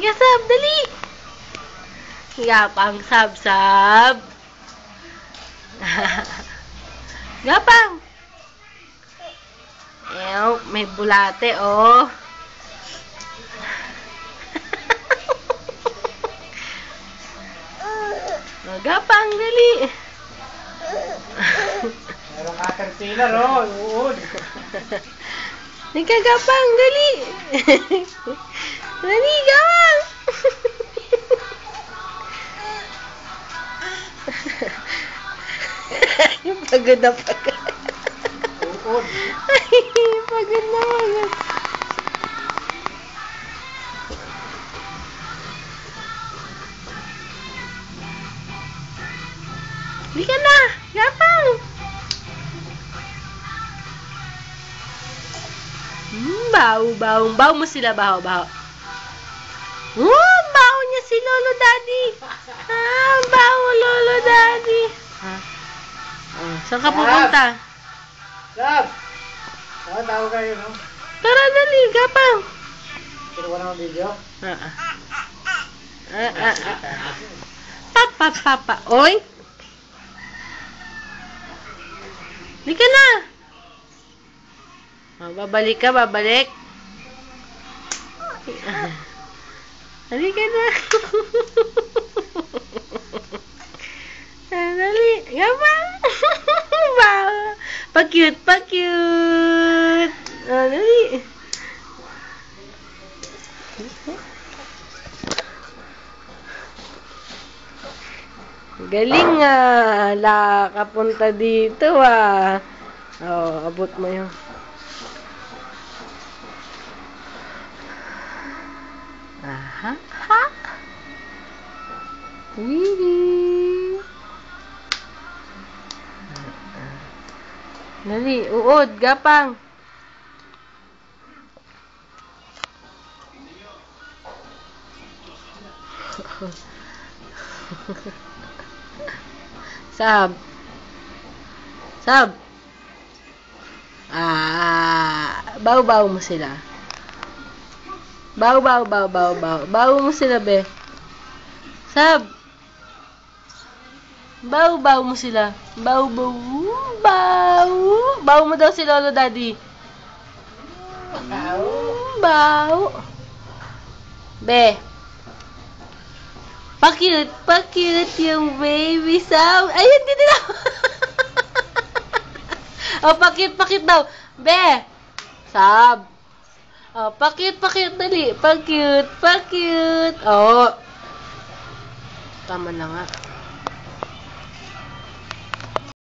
Sab, dali! Gapang, Sab, Sab. Gapang! Ew, may bulate, oh. Oh, Gapang, dali! Meron caterpillar, oh. Uod. Halika, Gapang, dali! dali, Gapang! pagod na pagod. Ay, pagod na pagod. Hindi ka na! Gapang! Hmm, baw, baw. Baw mo sila, baw, baw. Oh, baw niya si Lolo Daddy. Ah, baw, Lolo Daddy. Ah. Ah, saan ka pupunta? Sab! Saan tao kayo, no? Tara, dali, gapang. Kinuha naman video. Ah, ah. Ah, ah, ah. Papa, papa. Oy! Hindi ka na. Oh, babalik ka, babalik. Dali ka na. Ah, Dali. Gapang. Wow. Pa-cute, pa-cute. Ah, dali. Galing ah. La, kapunta dito ah. Oh, abot mo yun. Aha. Ha. Wee. Dali, uod, gapang. Sab. Sab. Ah, baw-baw mo sila. Baw, baw, baw, baw, baw. Baw mo sila, be. Sab. Baw, baw mo sila. Baw, baw, baw. Baw mo daw si Lolo Daddy. Tao. Baw. Be. Pakit, pakit yung baby Sam. Ayun, dito na. oh, pakit, pakit daw. Be. Sab. Oh, pakit, pakit, dali. Pakit, pakit. Oh. Tama na nga.